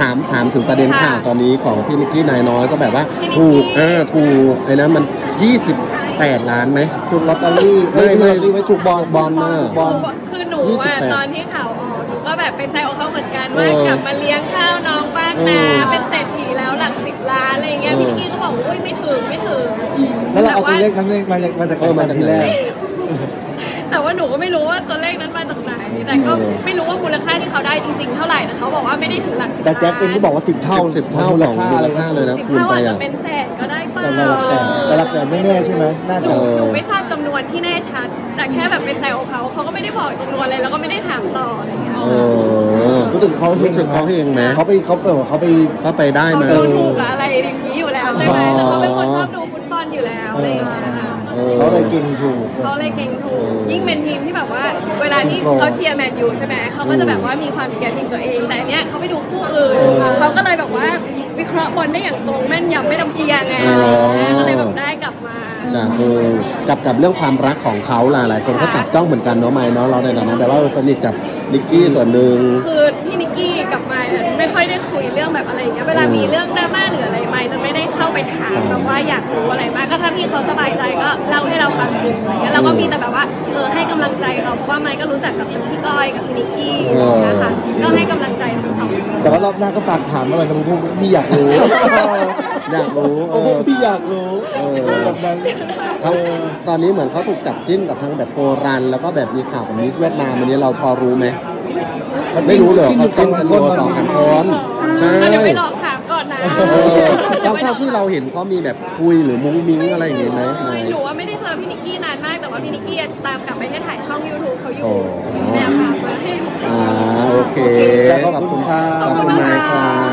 ถามถามถึงประเด็นค่ะข่าวตอนนี้ของพี่นิกกี้นายน้อยก็แบบว่าพี่นิกกี้ถูกอ่าถูกไอ้นั้นมัน28ล้านไหมถูกลอตเตอรี่ไม่ไม่ถูกลอตเตอรี่ไม่ถูกบอลบอลน่ะบอลคือหนูยี่สิบอะแปดตอนที่ข่าวออกหนูก็แบบไปแซวเขาเหมือนกันเอว่าอกลับมาเลี้ยงข้าวน้องบ้างนะเออเป็นเศรษฐีแล้วหลักสิบล้านอะไรอย่างเงี้ยเออพี่นิกกี้ก็บอกว่าอุ้ยไม่ถึงไม่ถึงแล้วเราเอาตัวเลขนั้นมาจากมาจากเออมาจากทีไหนแรก แต่ว่าหนูก็ไม่รู้ว่าตัวเลขนั้นมาจากไหน แต่ก็เออไม่รู้ว่ามูลค่าที่เขาได้จริงๆเท่าไหร่แต่เขาบอกว่าไม่ได้ถึงหลักสิบแต่ล้านแจ็คเองก็บอกว่าสิบเท่าสิบเท่าของมูลค่าเลยนะสิบคูณเท่าไปอาจจะอะ เป็นแสนก็ได้เปล่าแต่ละแสนแต่ละแสนแน่ๆใช่ไหมน่าหจะ นูเออหนูไม่ทราบจำนวนที่แน่ชัด แต่แค่แบบไปแซวเขาเขาก็ไม่ได้บอกจำนวนเลยแล้วก็ไม่ได้ถามต่ออะไรอย่างเงี้ย เออรู้สึกเขาเฮงรู้สึกเขาเฮงไหมเขาไปเขาเปิดเขาไปก็ไปได้เขามา ดูถูกกับอะไรอย่างนี้อยู่แล้วใช่ไหมอ๋อแล้วเขาเป็นคนชอบดูฟุตบอลอยู่แล้วอะไรอย่างเงี้ย ก่งถูกเขาเลยเก่งถูกเออยิ่งเป็นทีมที่แบบว่า เวลาที่เขาเชียร์แมนยูใช่ไหมเขาก็จะแบบว่ามีความเชียร์ทีมตัวเองแต่อันเนี้ยเขาไปดูคู่อื่นเออเขาก็เลยแบบว่าวิเคราะห์บอลได้อย่างตรงแม่นยำไม่ลำเอียงไงอ๋อก็เลยแบบได้กลับมาจ้ะเออกับกับเรื่องความรักของเขาล่ะหลายคนก็จับจ้องเหมือนกันเนาะไม่เนาะเราในฐานะแบบว่าสนิทกับนิกกี้ส่วนหนึ่งคือพี่นิกกี้กับไมค์เนี่ยไม่ค่อยได้คุยเรื่องแบบอะไรอย่างเงี้ยเวลามีเรื่องดราม่าหรืออะไร เข้าไปถามแบบว่าอยากรู้อะไรมากก็ถ้าพี่เขาสบายใจก็เล่าให้เราฟังอยู่อะไรเงี้ยเราก็มีแต่แบบว่าเออให้กำลังใจเขาเพราะว่าไมค์ก็รู้จักกับทั้งพี่ก้อยกับพี่นิกกี้นะคะก็ให้กำลังใจทั้งสองคน แต่ว่ารอบหน้าก็ฝากถามมาเลยนะพวกพี่อยากรู้ อยากรู้เอโอ้อพี่อยากรู้เออ แบบนั้นเขาตอนนี้เหมือนเขาถูกจับจิ้นกับทั้งแบบโปรรัน แล้วก็แบบมีข่าวกับมิสเวียดนามอันนี้เราพอรู้ไหม ไม่รู้เลยเหรอเขาจิ้นกันโดนสองสามคนใช่อะเดี๋ยวไปลองถามก่ อนนะเออเท่าเท่าที่เราเห็นเขามีแบบคุยหรือมุ้งมิ้งอะไรอย่างงี้ไหมไม่หนูว่าไม่ได้เจอพี่นิกกี้นานมาก แต่ว่าพี่นิกกี้ตามกลับไปแค่ถ่ายช่อง YouTube เขาอยู่โอ้แนวข่าวมาให้อ่าโอเค ขอบคุณครับขอบคุณมากครับ